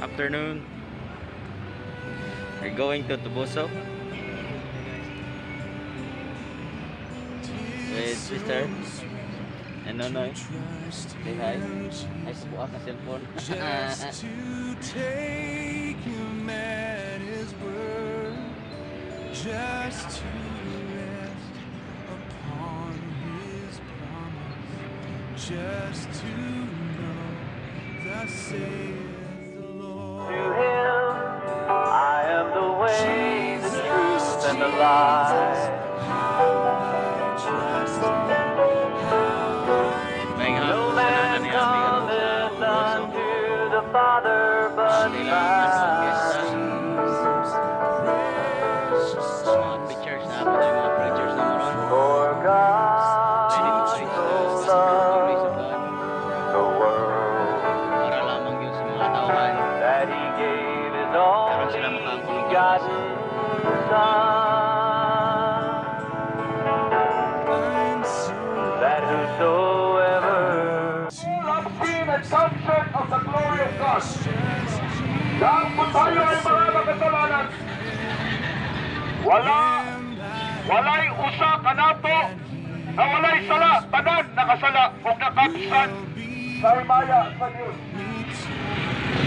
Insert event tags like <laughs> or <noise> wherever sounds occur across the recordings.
afternoon. We're going to Tubuso with sister and Nonoy. Say hi. Ay, subuha ka cellphone. <laughs> Just to rest upon his promise Just to know the Dahil po tayo ay mga makasalanan. Wala, walay usa kanato na walay sala, tanan nakasala o nakapsan sa himaya sa Diyos.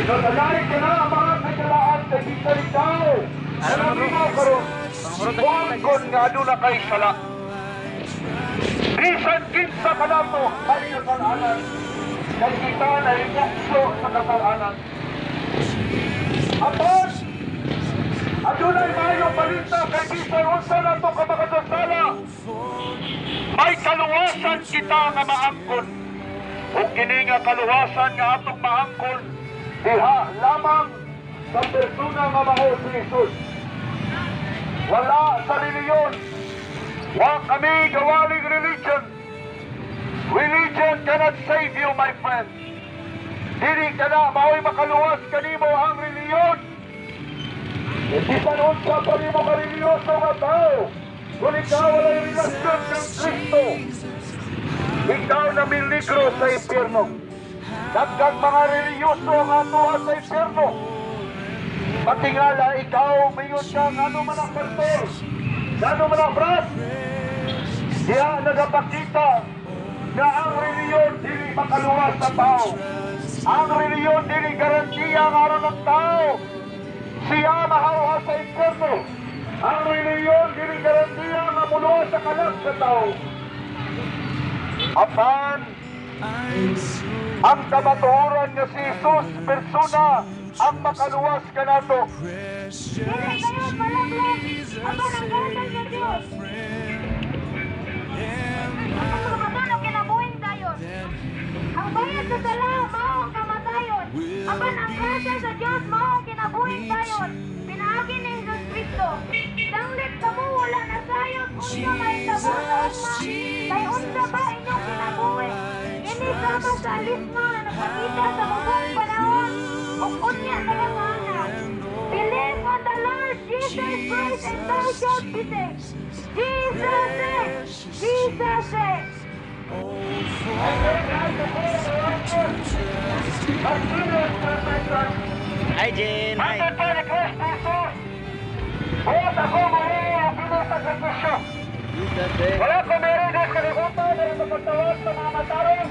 Sinasalain ka na ang mga kasalaan sa history tao. Ano mo karoon? Bonggon nga doon na kay sala. Bisan kinsa kanato, kayo sa anan. Nagkita na ibukso sa kasalanan. Apos, adunay maayo balita kay Mr. Unsan ato ka mga sundala. May kaluwasan kita nga maangkon. Kung kini nga kaluwasan nga atong maangkon, diha lamang sa persona nga mao si Jesus. Wala sa reliyon. Wa kami gawaling religion. Religion cannot save you, my friend. Dili ka na, mao'y makaluwas kanimo ang religion. Panginoon. Hindi panood sa pagmamakariliyoso nga tao, kung ikaw ay relasyon ng Kristo. Ikaw na miligro sa impyerno. Dagdag mga reliyoso ang atuha sa impyerno. Patingala, ikaw mayon siya ano man ang pastor, ano man ang brat. Diya nagapakita na ang reliyon hindi makaluwas sa tao. Ang reliyon dili garantiya ang araw ng tao. Siya mahawa sa impyerno. Ang reliyon dili garantiya nga mulo sa kalag sa tao. Apan, ang kabaturan nga si Jesus, persona, ang makaluwas ka nato. Dili kayo palaglag kalisman na pagkita sa ubong panahon ug unya nagamangan. Believe on the Lord Jesus Christ and thou shalt be saved. Jesus is, Jesus is. Hi, Jane. Hi. Wala ko meron din sa libutan na magpagtawag sa mga matarong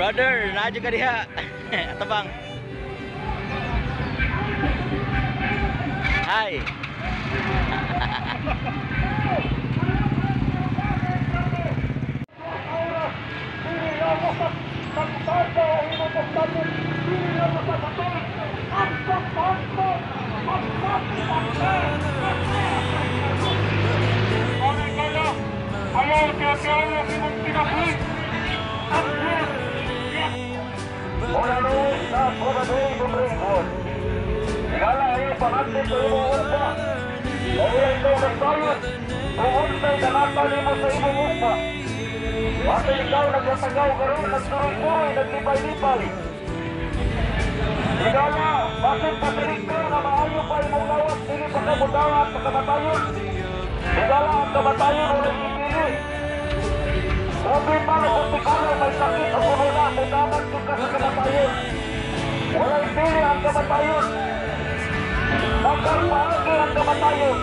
Brother, na juga dia. <laughs> Tebang. Hai. Maka Walang pili ang kamatayon. Nagkaroon ang kamatayon.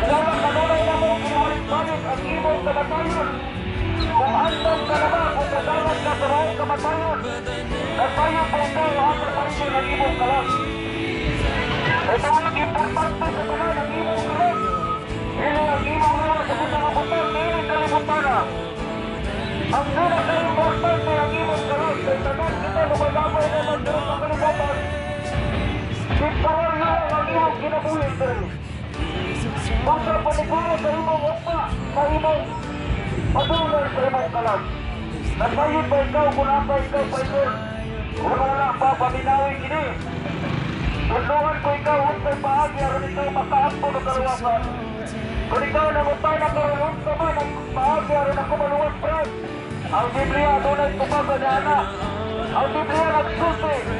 Dalawang kanunay na mong inulit-balit ang imong kamatayon. Kumaantong ka naman kung kasawat ka sa raong kamatayon. Nagtayo po ito ang preparasyon ng imong kalang. Ito ang importante sa tanan ng imong kalang. Ito ang imong kalang sa kutang akutan, nilang kalimutan na. Ang nalang na importante ang imong kalang. Sa tanan kita lumalabay na magdaroon ng kalimutan. Iparan iyang ginabuhi diri. Kung sa paniguro sa imong ukma, sa imong padulay sa imong kalag. Nagbayad ba ikaw kung apa ikaw pa ito? Kung wala pa, paminawi kini. Tulungan ko ikaw, sa paagi, aron ito makaampo ng kaluwasan. Kung ikaw nangutay na karoon, sa man ang paagi, aron ako maluwas, friend. Ang Biblia, dunay tubag na anak. Ang Biblia nagsusi.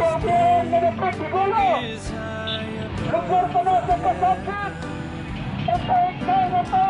Kami na lupit di gulo Lugar pa na sa kasakit Ang taig na ito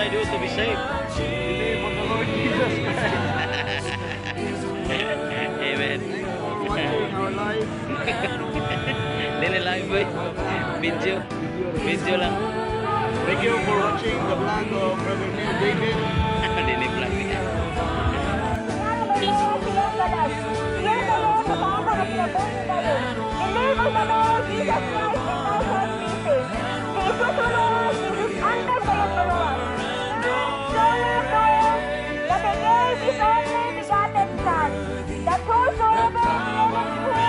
I do to be saved? the Lord Jesus Christ. Amen. our life. live boy. Video. Video lang. Thank you for watching the vlog of Brother David. Lili <laughs> vlog niya. Believe in the Lord Jesus Christ and our Lord Jesus. Jesus, Lord. This is only begotten Son, that whosoever believeth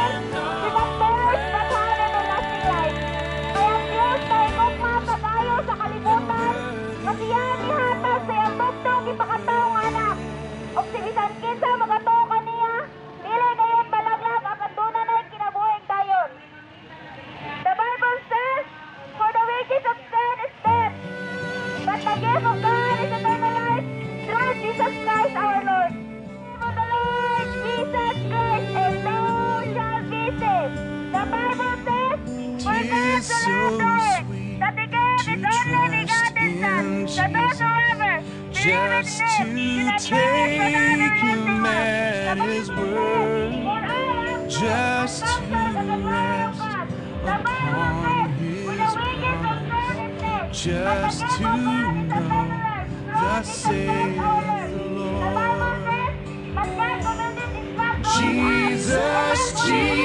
just to know the saith the Lord. Jesus, Jesus.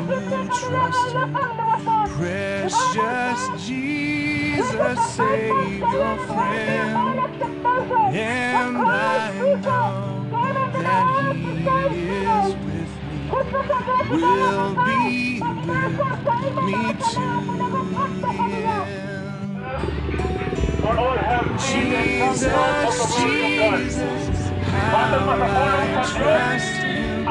to trust you. Precious Jesus, Savior, friend. And I know that He is with me, will be with me to the end. Jesus, Jesus, how I trust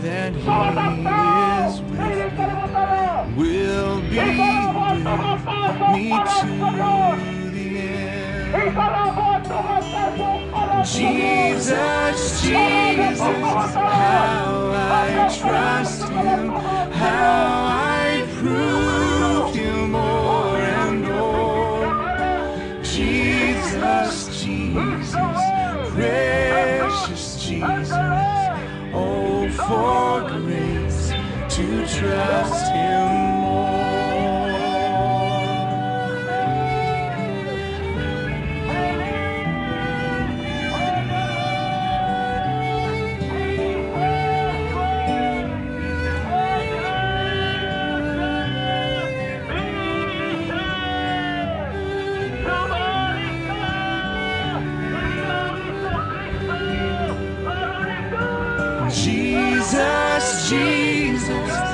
that He is with me will be with to the end. Jesus, Jesus, how I trust Him, how I prove. for grace to trust Him. Jesus, Jesus.